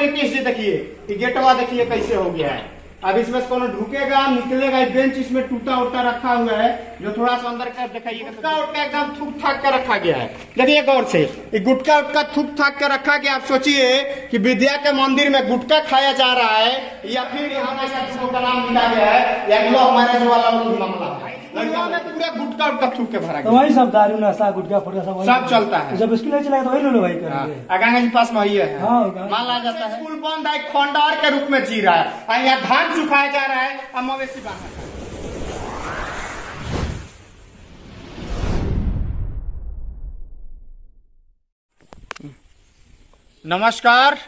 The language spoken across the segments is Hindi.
नीतीश जी देखिए गेटवा देखिए कैसे हो गया है। अब इसमें कोनो ढुकेगा, निकलेगा बेंच इसमें टूटा उटा रखा हुआ है। जो थोड़ा सा अंदर का दिखाइए गुटका एकदम थूक थाक कर रखा गया है। देखिए गौर से गुटका उटका थूक थाक के रखा गया। आप सोचिए कि विद्या के मंदिर में गुटका खाया जा रहा है, या फिर यहाँ का नाम लिखा गया है, या हमारे वाला मामला है दुनिया में पूरा गुटका उटका थूक के भरा तो वही सब दारू नशा गुटखा फुटका सब सब चलता है। जब स्कूल नहीं चलेगा तो वही लोग भाई हाँ, करेंगे। गंगा जी पास में है। हाँ। जाता है। स्कूल बंद है खंडहर के रूप में जी रहा है। यहाँ धान सुखाया जा रहा है और मवेशी बाहर। नमस्कार।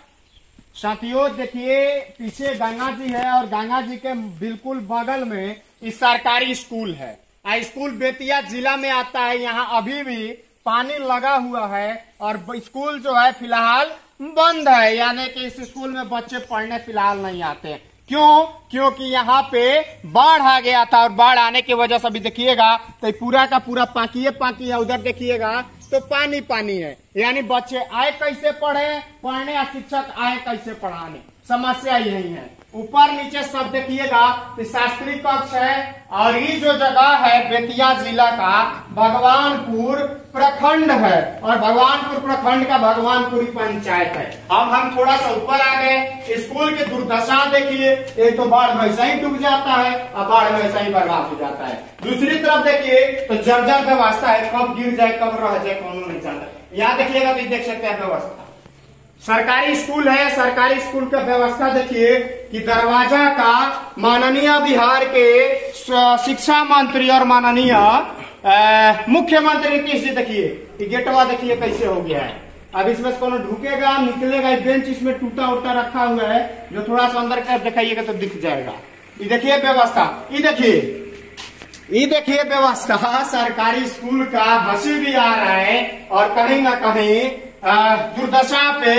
साथियों देखिए पीछे गंगा जी है और गंगा जी के बिल्कुल बगल में सरकारी स्कूल है। आ स्कूल बेतिया जिला में आता है, यहाँ अभी भी पानी लगा हुआ है और स्कूल जो है फ़िलहाल बंद है। यानी कि इस स्कूल में बच्चे पढ़ने फ़िलहाल नहीं आते क्यों? क्योंकि यहाँ पे बाढ़ आ गया था और बाढ़ आने की वजह से अभी देखिएगा तो पूरा का पूरा पाकिए पाकी है, उधर देखिएगा तो पानी पानी है। यानी बच्चे आए कैसे पढ़े? पढ़ने या शिक्षक आए कैसे पढ़ाने? समस्या यही है। ऊपर नीचे सब देखिएगा तो शास्त्री कक्ष है और ये जो जगह है बेतिया जिला का, भगवानपुर प्रखंड है। और भगवानपुर प्रखंड का भगवानपुरी पंचायत है। अब हम थोड़ा सा ऊपर आ गए, स्कूल की दुर्दशा देखिए। एक तो बाढ़ वैसा ही डूब जाता है और बाढ़ वैसा ही बर्बाद हो जाता है। दूसरी तरफ़ देखिए तो जर्जर व्यवस्था है, कब गिर जाए, कब रह जाए कौन नहीं जानता। यहाँ देखिएगा तो देख सकते हैं व्यवस्था। सरकारी स्कूल है, सरकारी स्कूल का व्यवस्था देखिए कि दरवाज़ा का माननीय बिहार के शिक्षा मंत्री और माननीय मुख्यमंत्री नीतीश जी देखिए गेटवा देखिए कैसे हो गया है। अब इसमें कोनो ढुकेगा, निकलेगा बेंच इसमें टूटा उटा रखा हुआ है, जो थोड़ा सा अंदर का दिखाइएगा तो दिख जाएगा। ये देखिए व्यवस्था, ये देखिए ये देखिए व्यवस्था, सरकारी स्कूल का हँसी भी आ रहा है, और कहीं ना कहीं दुर्दशा पे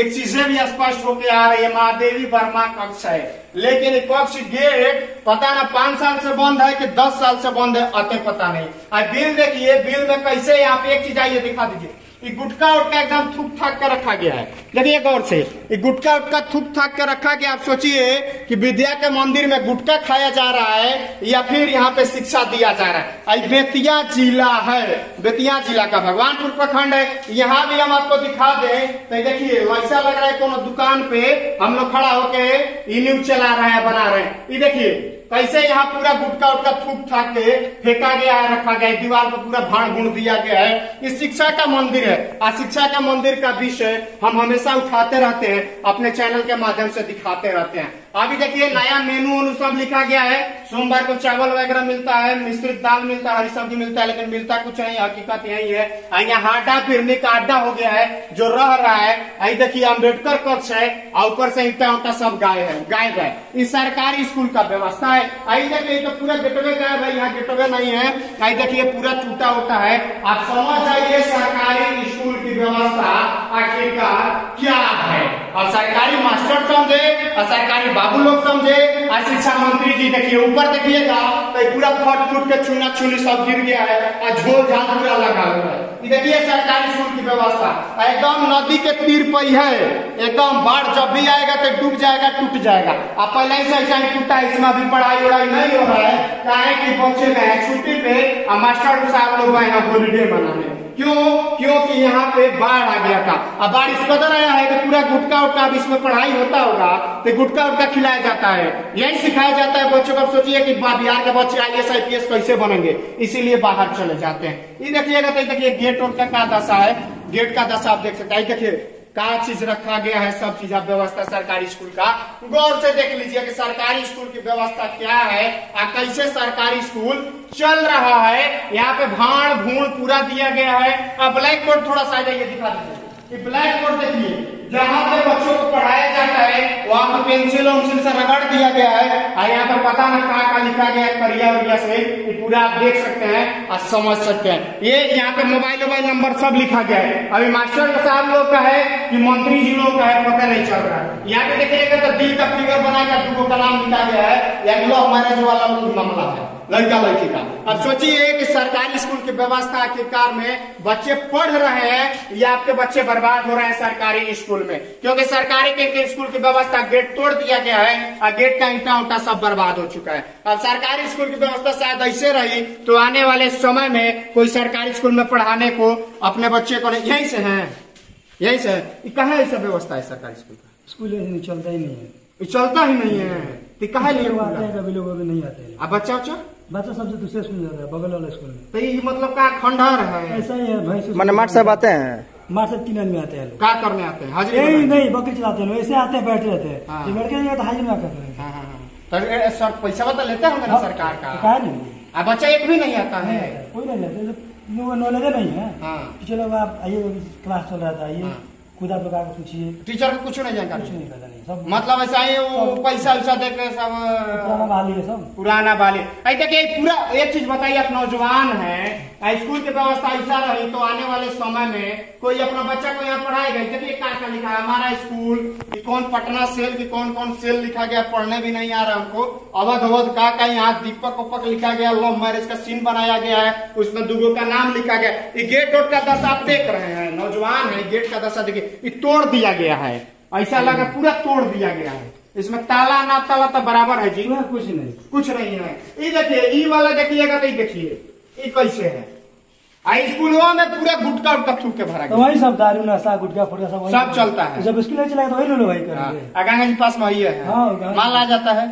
एक चीज़ें भी स्पष्ट होकर आ रही है, महादेवी वर्मा कक्ष है। लेकिन कक्ष गेट पता ना पाँच साल से बंद है कि दस साल से बंद है, अत पता नहीं। बिल देखिए, बिल में कैसे यहाँ पे एक चीज़ आइए दिखा दीजिए। गुटका उटका एकदम थूक थाक के रखा गया है। देखिए गौर से गुटका उटका थूक थाक के रखा गया आप सोचिए कि विद्या के मंदिर में गुटका खाया जा रहा है या फिर यहाँ पे शिक्षा दिया जा रहा है। बेतिया जिला है। बेतिया जिला का भगवानपुर प्रखंड है। यहाँ भी हम आपको दिखा दें तो देखिए ऐसा लग रहा है कोनो दुकान पे हम लोग खड़ा होके ये न्यूज़ चला रहे हैं, बना रहे हैं। ये देखिए, कैसे यहाँ पूरा गुटका उटका थूक थाक के फेंका गया है, रखा गया है। दीवार पर पूरा भाड़ भूण दिया गया है। ये शिक्षा का मंदिर है। और शिक्षा का मंदिर का विषय हम हमेशा उठाते रहते हैं, अपने चैनल के माध्यम से दिखाते रहते हैं। अभी देखिए, नया मेनू उनू सब लिखा गया है। सोमवार को चावल वगैरह मिलता है, मिश्रित दाल मिलता है, हरी सब्ज़ी मिलता है, लेकिन मिलता कुछ नहीं, हकीकत यही है। यहाँ हाडा फिरने का अड्डा हो गया है, जो रह रहा है। आई देखिए अंबेडकर कक्ष है और ऊपर से ईटा उटा सब गाय है गायब है इस सरकारी स्कूल का व्यवस्था है। आई देखिए तो पूरा गेटवे गायब है, यहाँ गेटवे नहीं है। आई देखिए, पूरा टूटा उटा है। आप समझ जाइए, सरकारी स्कूल की व्यवस्था आखिरकार क्या है? और सरकारी मास्टर समझे और सरकारी बाबू लोग समझे और शिक्षा मंत्री जी देखिए, ऊपर देखिएगा तो पूरा फट फुट के छूना छूनी सब गिर गया है और झोल झाल पूरा लगा हुआ है। देखिए सरकारी स्कूल की व्यवस्था, एकदम नदी के तीर पर ही है। एकदम बाढ़ जब भी आएगा तो डूब जाएगा, टूट जाएगा। अब पहले से ऐसा ही टूटा, इसमें अभी पढ़ाई वढ़ाई नहीं हो रहा है। काहे कि बच्चे गए छुट्टी पे और मास्टर साहब लोग हैं हॉलीडे मनाने। क्यों? क्योंकि यहाँ पे बाढ़ आ गया था। अब बारिश बदल आया है तो पूरा गुटका उटका अब इसमें पढ़ाई होता होगा तो गुटका उटका खिलाया जाता है। यही सिखाया जाता है बच्चों को। सोचिए कि बिहार के बच्चे I S, I P S कैसे बनेंगे? इसीलिए बाहर चले जाते हैं। ये देखिएगा तो देखिए, गेट उट का दशा है? गेट का दशा आप देख सकते हैं। देखिए का चीज़ रखा गया है, सब चीज़, आप व्यवस्था सरकारी स्कूल का गौर से देख लीजिए कि सरकारी स्कूल की व्यवस्था क्या है और कैसे सरकारी स्कूल चल रहा है। यहाँ पे भाड़ भूण पूरा दिया गया है। अब ब्लैक बोर्ड थोड़ा सा जाइए दिखा दीजिए। ब्लैक बोर्ड देखिए। जहाँ पे बच्चों को पढ़ाया जाता है, वहाँ पर पेंसिल उंसिल से रगड़ दिया गया है। और यहाँ पर पता ना कहाँ का लिखा गया है करिया उरिया से। ये पूरा आप देख सकते हैं और समझ सकते हैं। ये यहाँ पे मोबाइल वोबाइल नंबर सब लिखा गया है। अभी मास्टर साहब लोग का है कि मंत्री जी लोग का है, पता नहीं चल रहा है। यहाँ पे देखिएगा तो दिल का फिगर बनाकर दूगो का नाम लिखा गया है। या लो हमारे जो वाला मामला है, लड़का लड़की का। अब सोचिए कि सरकारी स्कूल की व्यवस्था आखिरकार में बच्चे पढ़ रहे हैं या आपके बच्चे बर्बाद हो रहे हैं सरकारी स्कूल में। क्योंकि सरकारी के, के स्कूल की व्यवस्था गेट तोड़ दिया गया है और गेट का ईटा उटा सब बर्बाद हो चुका है। अब सरकारी स्कूल की व्यवस्था शायद ऐसे रही तो आने वाले समय में कोई सरकारी स्कूल में पढ़ाने को अपने बच्चे को नहीं- यहीं से है। यही से है। कहा ऐसा व्यवस्था है सरकारी स्कूल का? स्कूल चलता ही नहीं है। चलता ही नहीं है। तो कहा लिए लोग आते हैं कभी लोग अभी नहीं आते हैं। अब बच्चा बच्चा बच्चा सबसे दूसरे स्कूल जाता है बगल वाले स्कूल में। तो ये मतलब का खंडहर है? ऐसा ही है भैंस मैंने सब आते हैं। मार किलन आदमी आते हैं लोग। क्या करने आते हैं? हाजिरी यही नहीं बकरी चलाते हैं लोग ऐसे आते हैं बैठे रहते हैं। हाँ। लड़के तो हाजिर ना हैं। हाँ, हाँ, हाँ। तो ये सर पैसा बता लेते हैं ना सरकार का? कहा नहीं बच्चा एक भी नहीं आता है। कोई नहीं आता नॉलेज नहीं है। हाँ। चलो आप आइए क्लास चल रहा था आइए। आप लोग आकर पूछिए टीचर को कुछ नहीं जानकारी। कुछ नहीं पता नहीं सब मतलब ऐसा ही वो पैसा वैसा दे के सब पुराना बहाली है सब। पुराना वाले ऐ देखिए पूरा एक चीज़ बताइए आप नौजवान है स्कूल की व्यवस्था ऐसा रही तो आने वाले समय में कोई अपना बच्चा को यहाँ पढ़ाएगा देखिए क्या क्या लिखा है? हमारा स्कूल कि कौन पटना सेल की कौन कौन सेल लिखा गया? पढ़ने भी नहीं आ रहा हमको। अवध अवध का का यहाँ दीपक उपक लिखा गया? लव मैरिज का सीन बनाया गया है उसमें दुगो का नाम लिखा गया। ये गेट वोट का दशा आप देख रहे हैं नौजवान है गेट का दशा देखिए। ये तोड़ दिया गया है। ऐसा लगा पूरा तोड़ दिया गया है। इसमें ताला ना ताला तो बराबर है जी। कुछ नहीं। कुछ नहीं है। ये देखिए ई वाला देखिएगा तो देखिए। ये कैसे है? स्कूलों में पूरा गुटका उटका थूक के भरा तो वही सब दारू नशा गुटखा फुटका सब सब चलता है। जब स्कूल नहीं तो वही लोग भाई हाँ, करेंगे जी पास में वही है। हाँ, माल आ जाता है।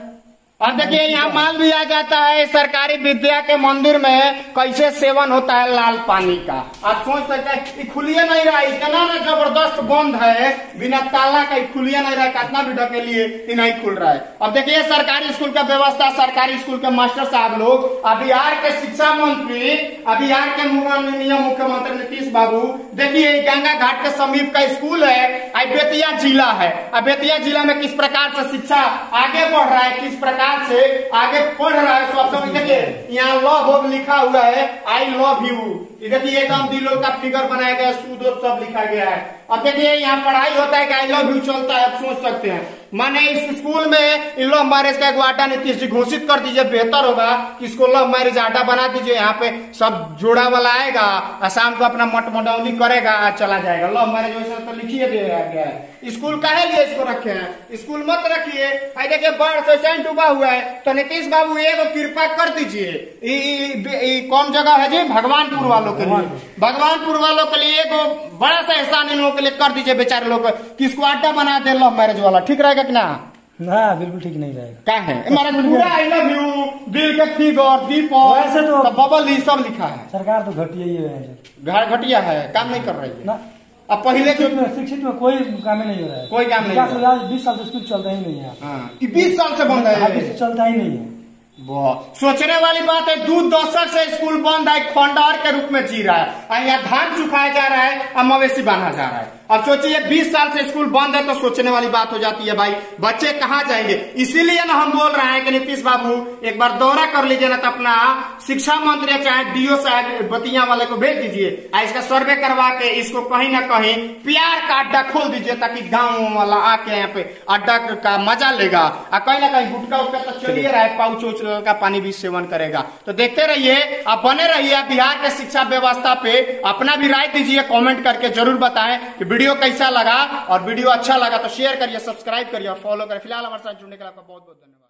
अब देखिए, यहाँ माल आ जाता है सरकारी विद्या के मंदिर में, कैसे सेवन होता है लाल पानी का। आप सोच सकते हैं खुलिए नहीं रहा, इतना ना ज़बरदस्त बंद है, बिना ताला का खुलिए नहीं रहा, कितना भी ढके लिए नहीं खुल रहा है। अब देखिए, सरकारी स्कूल का व्यवस्था, सरकारी स्कूल के मास्टर साहब लोग अब बिहार के शिक्षा मंत्री अब बिहार के माननीय मुख्यमंत्री नीतीश बाबू, देखिए गंगा घाट के समीप का स्कूल है बेतिया जिला है। बेतिया जिला में किस प्रकार से शिक्षा आगे बढ़ रहा है, किस प्रकार से आगे पढ़ रहा है सब समझ देखिए यहाँ लव हो लिखा हुआ है आई लव यू ये देखिए एकदम दिलो का फिगर बनाया गया सूदो सब लिखा गया है। अब देखिए, यहाँ पढ़ाई होता है कि आई लव यू चलता है, आप सोच सकते हैं। माने इस स्कूल में इन लव मैरिज का एक आटा नीतीश जी घोषित कर दीजिए बेहतर होगा कि इसको लव मैरिज आटा बना दीजिए यहाँ पे सब जोड़ा वाला आएगा और शाम को अपना मट करेगा और चला जाएगा। लव मैरिज वैसे तो लिखिए दिया गया है स्कूल काहे लिए इसको रखे हैं? स्कूल मत रखिए। देखिए बाढ़ से सैन डूबा हुआ है तो नीतीश बाबू एगो कृपा कर दीजिए। कौन जगह है जी? भगवानपुर वालों के लिए। भगवानपुर वालों के लिए एगो बड़ा सा एहसान इन लोगों के लिए कर दीजिए बेचारे लोग को, कि इसको आटा बना दे लव मैरिज वाला। ठीक रहेगा? कि ना? ना बिल्कुल ठीक नहीं रहेगा। क्या है? हमारा पूरा आई लव यू दिल के फिगर दीपक वैसे तो- तो बबल ये सब लिखा है। सरकार तो घटिया ही है। घर घटिया है काम नहीं कर रही है। ना अब पहले जो शिक्षित में शिक्षित में कोई काम नहीं हो रहा है। कोई काम नहीं हो बीस साल से स्कूल चलता ही नहीं है। हाँ, बीस साल से बंद है। चलता ही नहीं है। सोचने वाली बात है दो दशक से स्कूल बंद है खंडहर के रूप में जी रहा है। यहाँ धान सुखाया जा रहा है और मवेशी बांधा जा रहा है। अब सोचिए 20 साल से स्कूल बंद है तो सोचने वाली बात हो जाती है भाई। बच्चे कहाँ जाएँगे? इसीलिए ना हम बोल रहे हैं कि नीतीश बाबू एक बार दौरा कर लीजिए ना तो अपना शिक्षा मंत्री चाहे डीओ साहब बतिया वाले को भेज दीजिए। इसका सर्वे करवा के इसको कहीं ना कहीं प्यार का अड्डा खोल दीजिए ताकि गाँव वाला आके यहाँ पे अड्डा का मज़ा लेगा। और कहीं ना कहीं गुटका उटका तो चलिए। रहा है पाउच उच का पानी भी सेवन करेगा। तो देखते रहिए आप बने रहिए बिहार के शिक्षा व्यवस्था पे अपना भी राय दीजिए कॉमेंट करके ज़रूर बताएँ कि वीडियो कैसा लगा और वीडियो अच्छा लगा तो शेयर करिए सब्सक्राइब करिए और फॉलो करिए। फ़िलहाल हमारे साथ जुड़ने के लिए आपका बहुत बहुत धन्यवाद।